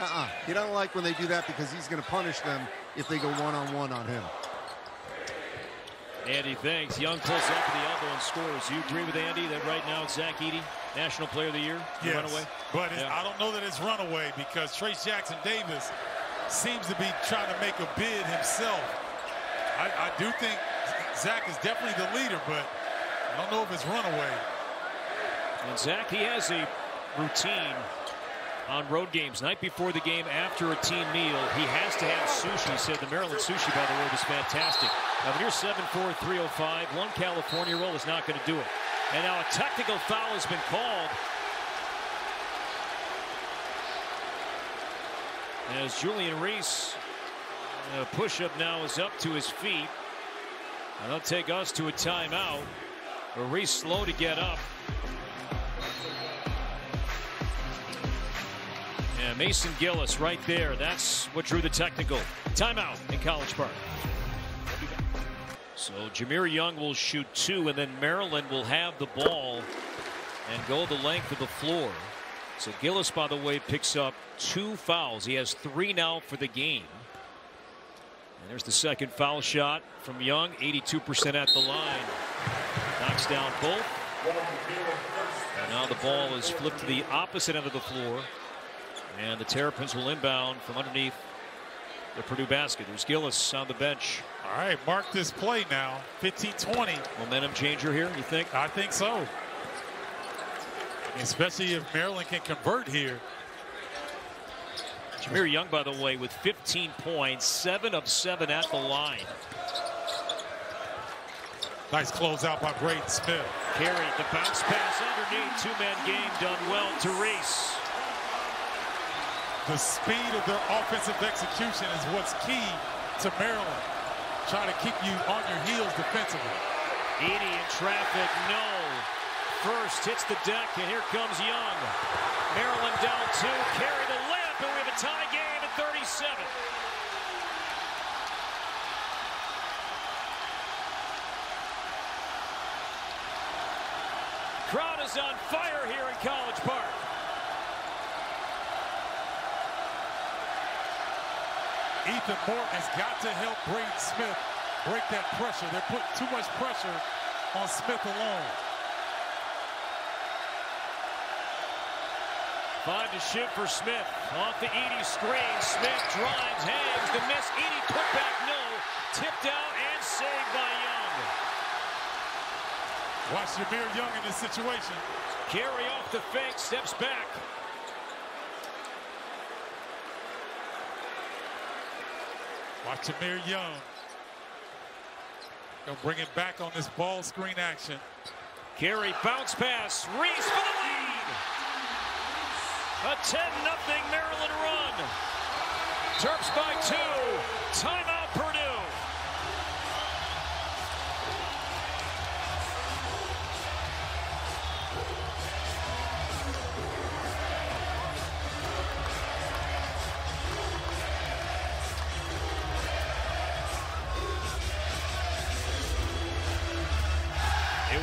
Uh-uh. He doesn't like when they do that because he's going to punish them if they go one-on-one -on, -one on him. Andy thanks. Young pulls up to the elbow and scores. You agree with Andy that right now it's Zach Edey, National Player of the Year? Yes, runaway? but yeah. I don't know that it's runaway because Trayce Jackson Davis seems to be trying to make a bid himself. I, I do think Zach is definitely the leader, but I don't know if it's runaway. And Zach, he has a routine on road games. Night before the game, after a team meal, he has to have sushi. He said the Maryland sushi, by the way, was fantastic. Now, when you're 7'4", 305, one California roll is not going to do it. And now a technical foul has been called. As Julian Reese, a push-up now is up to his feet. And they'll take us to a timeout. Reese slow to get up. Mason Gillis right there. That's what drew the technical. Timeout in College Park. So Jahmir Young will shoot two, and then Maryland will have the ball and go the length of the floor. So Gillis, by the way, picks up two fouls. He has three now for the game. And there's the second foul shot from Young, 82% at the line. Knocks down both. And now the ball is flipped to the opposite end of the floor. And the Terrapins will inbound from underneath the Purdue basket. There's Gillis on the bench. All right, mark this play now. 15-20. Momentum changer here, you think? I think so. Especially if Maryland can convert here. Jahmir Young, by the way, with 15 points, 7 of 7 at the line. Nice closeout by Braden Smith. Carey, the bounce pass underneath. Two-man game done well to Reese. The speed of their offensive execution is what's key to Maryland. Trying to keep you on your heels defensively. Edey in traffic, no. Furst hits the deck, and here comes Young. Maryland down two, Carey the layup, and we have a tie game at 37. Crowd is on fire here in College Park. Ethan Morton has got to help Braden Smith break that pressure. They're putting too much pressure on Smith alone. Five to shoot for Smith. Off the Edey screen. Smith drives, hangs, the miss. Edey put back, no. Tipped out and saved by Young. Watch Jahmir Young in this situation. Carey off the fake, steps back. Watch Jahmir Young. Gonna bring it back on this ball screen action. Carey bounce pass. Reese for the lead. A 10-0 Maryland run. Terps by two. Timeout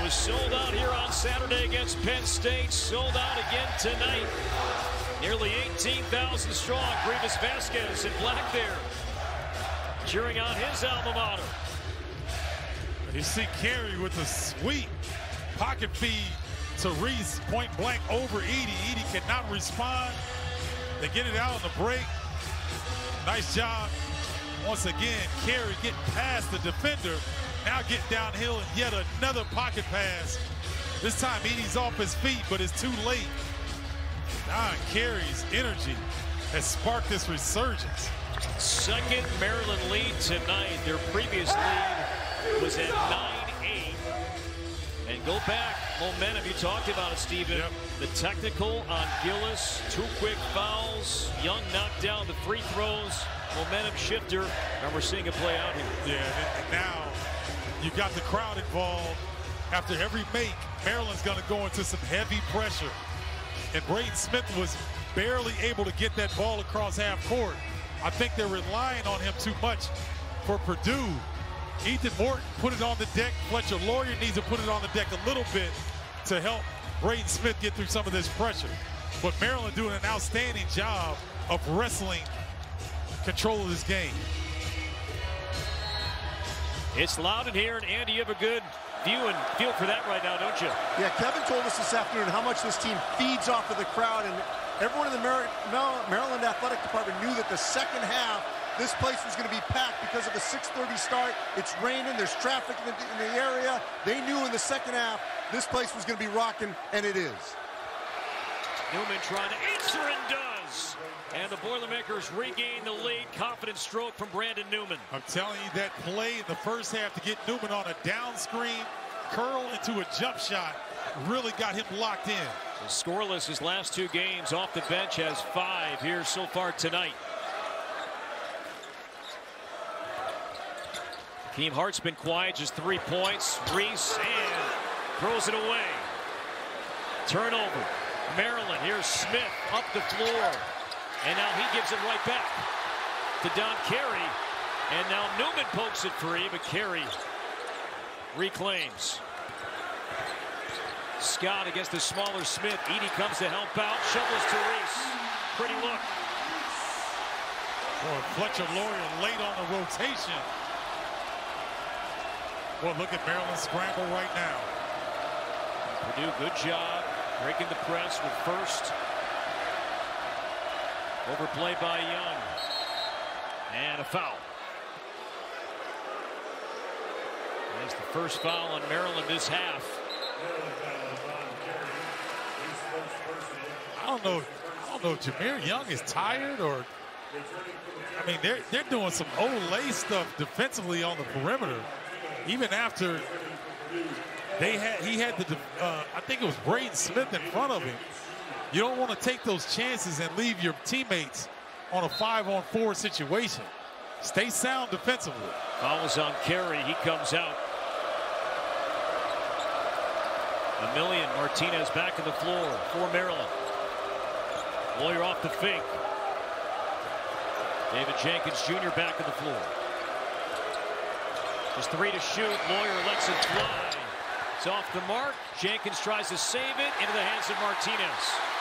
was sold out here on Saturday against Penn State. Sold out again tonight. Nearly 18,000 strong. Greivis Vasquez in black there. Cheering on his alma mater. You see Carey with a sweet pocket feed to Reese, point blank over Edey. Edey cannot respond. They get it out on the break. Nice job. Once again, Carey getting past the defender. Now get downhill and yet another pocket pass. This time Edey's off his feet, but it's too late. Don Carey's energy has sparked this resurgence. Second Maryland lead tonight. Their previous lead was at 9-8. And go back, momentum. You talked about it, Stephen. Yep. The technical on Gillis, two quick fouls. Young knocked down the free throws. Momentum shifter, and we're seeing it play out here. Yeah, now you got the crowd involved. After every make, Maryland's going to go into some heavy pressure. And Braden Smith was barely able to get that ball across half court. I think they're relying on him too much for Purdue. Ethan Morton put it on the deck. Fletcher Loyer needs to put it on the deck a little bit to help Braden Smith get through some of this pressure. But Maryland doing an outstanding job of wrestling control of this game. It's loud in here, and Andy, you have a good view and feel for that right now, don't you? Yeah, Kevin told us this afternoon how much this team feeds off of the crowd, and everyone in the Maryland Athletic Department knew that the second half, this place was going to be packed because of a 6.30 start. It's raining, there's traffic in the, in the area. They knew in the second half this place was going to be rocking, and it is. Newman trying to answer and does. And the Boilermakers regain the lead. Confident stroke from Brandon Newman. I'm telling you, that play in the first half to get Newman on a down screen, curl into a jump shot, really got him locked in. scoreless his last two games off the bench has five here so far tonight. Team Hart's been quiet, just three points. Reese and throws it away. Turnover. Maryland. Here's Smith up the floor. And now he gives it right back to Don Carey. And now Newman pokes it free, but Carey reclaims. Scott against the smaller Smith. Edey comes to help out. Shovels to Reese. Pretty look. Boy, Fletcher Loyer late on the rotation. Boy, look at Maryland scramble right now. Purdue, good job breaking the press with Furst. Overplay by Young. And a foul. That's the first foul on Maryland this half. I don't know. I don't know Jahmir Young is tired or. I mean, they're they're doing some olé stuff defensively on the perimeter, even after they had he had the uh, I think it was Braden Smith in front of him. You don't want to take those chances and leave your teammates on a five-on-four situation. Stay sound defensively. Follows on Carey. He comes out. Emilien Martinez back in the floor for Maryland. Loyer off the fake. David Jenkins Jr. back in the floor. Just three to shoot. Loyer lets it fly. It's off the mark. Jenkins tries to save it into the hands of Martinez.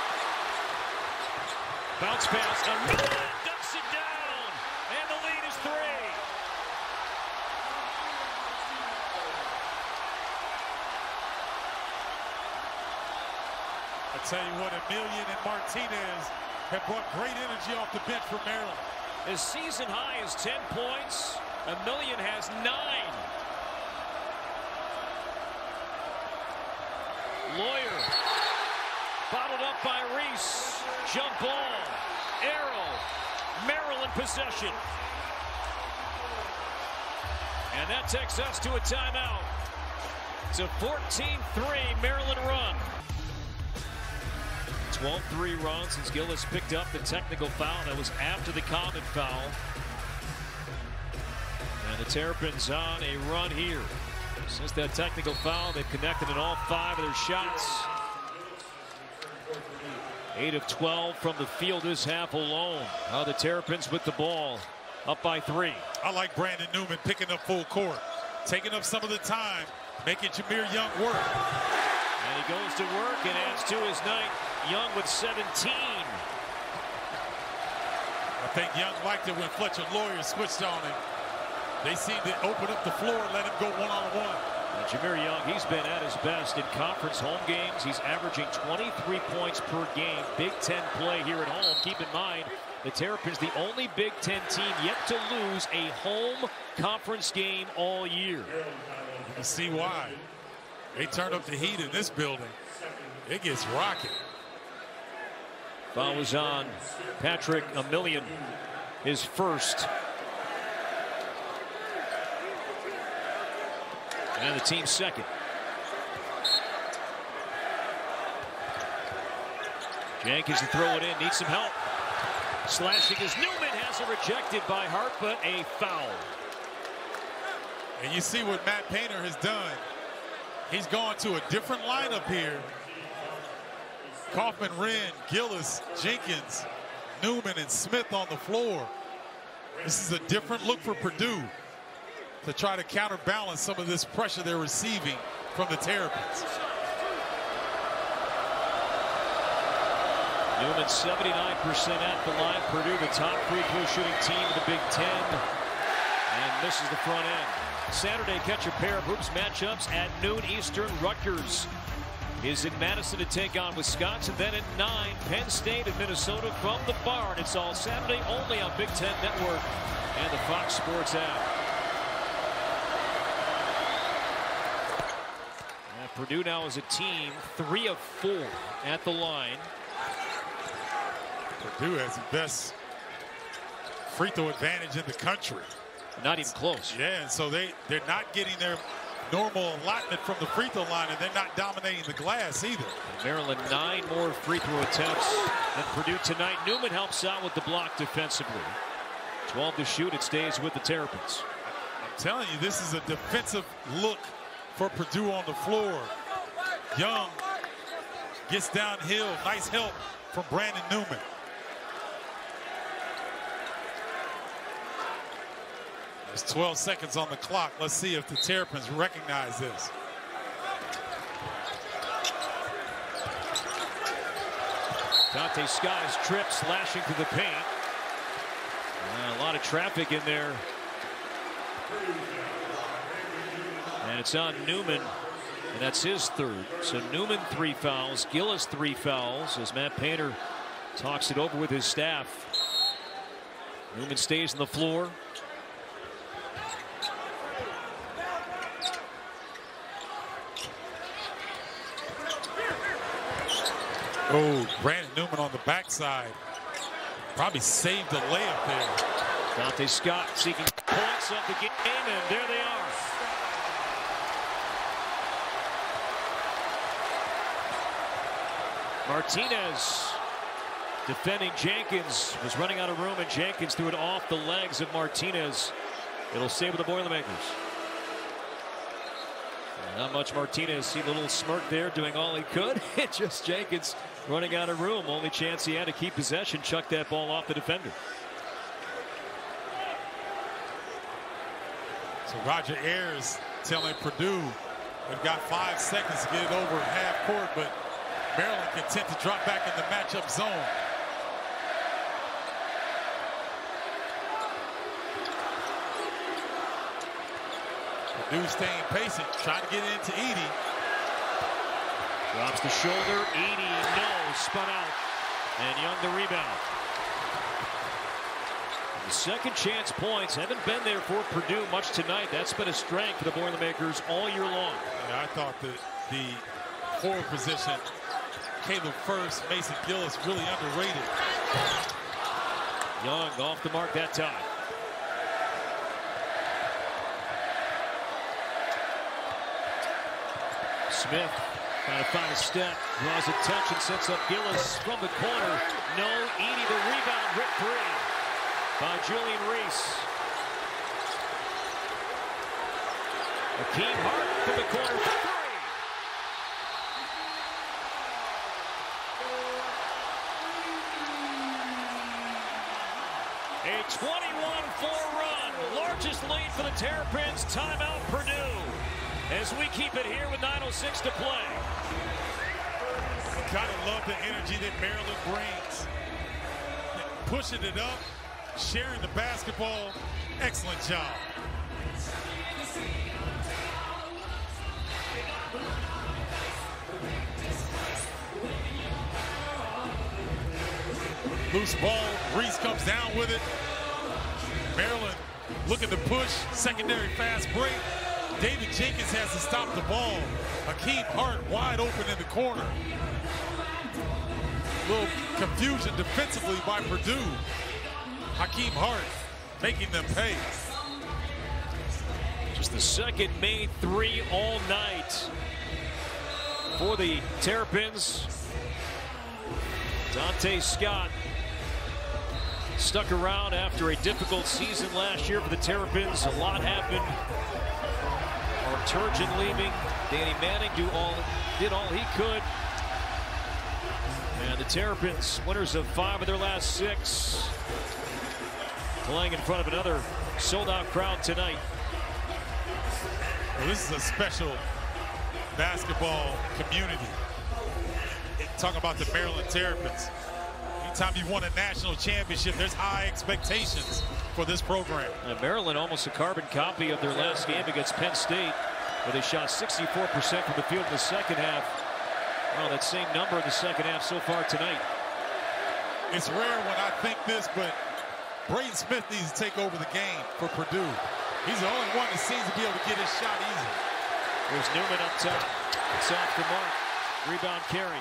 Bounce pass. Ducks it down. And the lead is three. I tell you what, Emilien and Martinez have brought great energy off the bench for Maryland. His season high is 10 points. Emilien has nine. By Reese. Jump ball. Arrow. Maryland possession. And that takes us to a timeout. It's a 14-3 Maryland run. 12-3 run since Gillis picked up the technical foul. That was after the common foul. And the Terrapins on a run here. Since that technical foul, they've connected in all five of their shots. 8 of 12 from the field this half alone. Now the Terrapins with the ball up by three. I like Brandon Newman picking up full court, taking up some of the time, making Jahmir Young work. And he goes to work and adds to his night. Young with 17. I think Young liked it when Fletcher Loyer switched on him. They seem to open up the floor and let him go one-on-one. -on -one. Jahmir Young, he's been at his best in conference home games. He's averaging 23 points per game. Big Ten play here at home. Keep in mind, the Terrapins, the only Big Ten team yet to lose a home conference game all year. You can see why. They turned up the heat in this building. It gets rocking. Foul was on Patrick Emilien, his first. And the team second. Jenkins to throw it in, needs some help. Slashing as Newman has it rejected by Hart, but a foul. And you see what Matt Painter has done. He's gone to a different lineup here. Kaufman-Renn, Gillis, Jenkins, Newman, and Smith on the floor. This is a different look for Purdue to try to counterbalance some of this pressure they're receiving from the Terrapins. Newman 79% at the line. Purdue, the top free throw shooting team in the Big Ten. And misses the front end. Saturday, catch a pair of hoops matchups at noon Eastern. Rutgers is in Madison to take on Wisconsin. Then at 9, Penn State and Minnesota from the barn. It's all Saturday only on Big Ten Network and the Fox Sports app. Purdue now is a team, three of four at the line. Purdue has the best free throw advantage in the country. Not even close. Yeah, and so they, they're not getting their normal allotment from the free throw line, and they're not dominating the glass either. Maryland, nine more free throw attempts than Purdue tonight. Newman helps out with the block defensively. 12 to shoot. It stays with the Terrapins. I'm telling you, this is a defensive look for Purdue on the floor. Young gets downhill. Nice help from Brandon Newman. There's 12 seconds on the clock. Let's see if the Terrapins recognize this. Dante Skies trips, slashing through the paint. Uh, a lot of traffic in there. And it's on Newman, and that's his third. So Newman three fouls, Gillis three fouls as Matt Painter talks it over with his staff. Newman stays on the floor. Oh, Brandon Newman on the backside. Probably saved a layup there. Donta Scott seeking points of the game, and there they are. Martinez defending Jenkins was running out of room, and Jenkins threw it off the legs of Martinez. It'll with the Boilermakers. Not much Martinez. See little smirk there, doing all he could. Just Jenkins running out of room. Only chance he had to keep possession, chuck that ball off the defender. So Roger Ayers telling Purdue they've got five seconds to get it over half court, but Maryland content to drop back in the matchup zone. Purdue staying patient, trying to get into Edey. Drops the shoulder. Edey, no, spun out. And Young the rebound. The second chance points haven't been there for Purdue much tonight. That's been a strength for the Boilermakers all year long. Yeah, I thought that the forward position, Caleb Furst. Mason Gillis, really underrated. Young off the mark that time. Smith trying to find a step, draws attention, sets up Gillis from the corner. No, Edey the rebound, rip free by Julian Reese. Hakim Hart from the corner for three. A 21-4 run, largest lead for the Terrapins. Timeout Purdue as we keep it here with 9.06 to play. Gotta love the energy that Maryland brings. Pushing it up, sharing the basketball. Excellent job. Loose ball. Reese comes down with it. Maryland looking to push. Secondary fast break. David Jenkins has to stop the ball. Hakim Hart wide open in the corner. Little confusion defensively by Purdue. Hakim Hart making them pay. Just the second made three all night for the Terrapins. Donta Scott stuck around after a difficult season last year for the Terrapins. A lot happened. Turgeon leaving. Danny Manning do all did all he could. And the Terrapins, winners of five of their last six, playing in front of another sold-out crowd tonight. Well, this is a special basketball community. Talk about the Maryland Terrapins. Anytime you won a national championship, there's high expectations for this program. And Maryland almost a carbon copy of their last game against Penn State, where they shot 64% from the field in the second half. Well, that same number in the second half so far tonight. It's rare when I think this, but Braden Smith needs to take over the game for Purdue. He's the only one that seems to be able to get his shot easy. There's Newman up top. It's off the mark. Rebound Carey.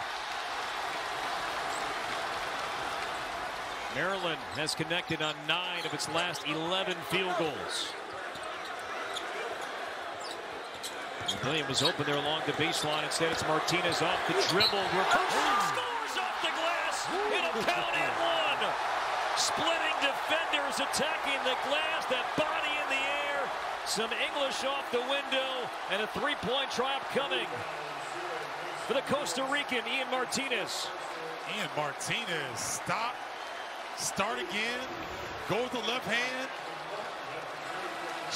Maryland has connected on nine of its last 11 field goals. William was open there along the baseline. Instead, it's Martinez off the dribble. Scores off the glass in a count and one. Splitting defenders attacking the glass. That body in the air. Some English off the window. And a three-point triumph coming for the Costa Rican, Ian Martinez. Ian Martinez, stop, start again, go with the left hand.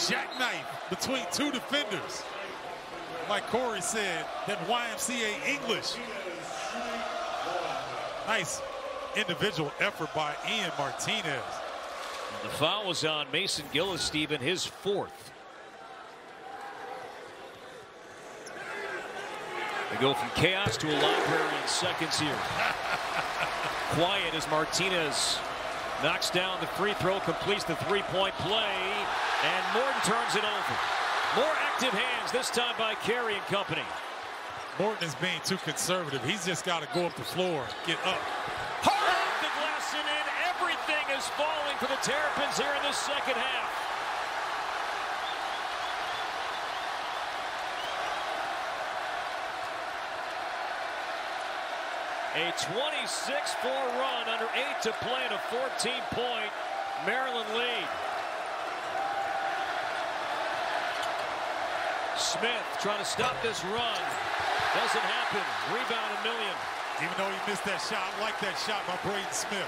Jackknife between two defenders. Like Corey said, that YMCA English. Nice individual effort by Ian Martinez. And the foul was on Mason Gillis, Stephen, his fourth. They go from chaos to a library in seconds here. Quiet as Martinez knocks down the free throw, completes the three-point play, and Morton turns it over. More active hands, this time by Carey and company. Morton is being too conservative. He's just got to go up the floor, get up. Hard off the glass and in. Everything is falling for the Terrapins here in the second half. A 26-4 run under eight to play in a 14-point Maryland lead. Smith trying to stop this run. Doesn't happen. Rebound Emilien. Even though he missed that shot, I like that shot by Braden Smith.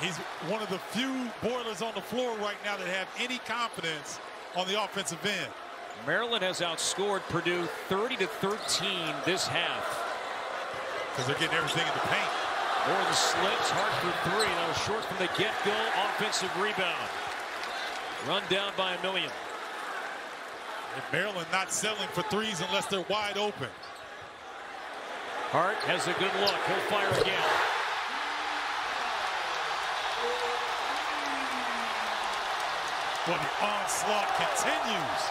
He's one of the few Boilers on the floor right now that have any confidence on the offensive end. Maryland has outscored Purdue 30 to 13 this half. Because they're getting everything in the paint. More slips, Hart for three. That was short from the get-go. Offensive rebound. Run down by Emilien. And Maryland not settling for threes unless they're wide open. Hart has a good look. He'll fire again. But the onslaught continues.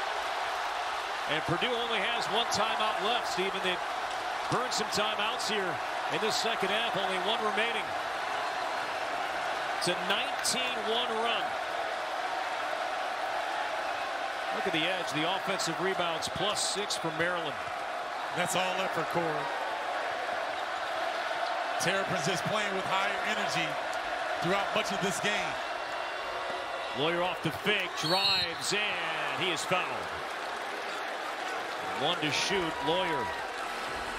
And Purdue only has one timeout left, Stephen. They've burned some timeouts here in this second half. Only one remaining. It's a 19-1 run. Look at the edge. The offensive rebounds plus six for Maryland. That's all effort, Corey. Terrapins just playing with higher energy throughout much of this game. Loyer off the fake, drives, and he is fouled. One to shoot, Loyer.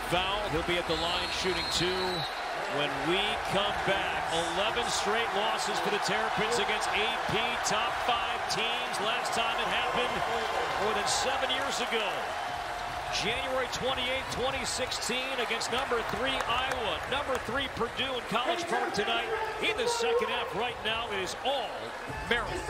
Foul, he'll be at the line shooting two. When we come back, 11 straight losses for the Terrapins against AP top five teams. Last time it happened more than seven years ago. January 28, 2016 against number three Iowa, number three Purdue in College Park tonight. In the second half right now, it is all Maryland.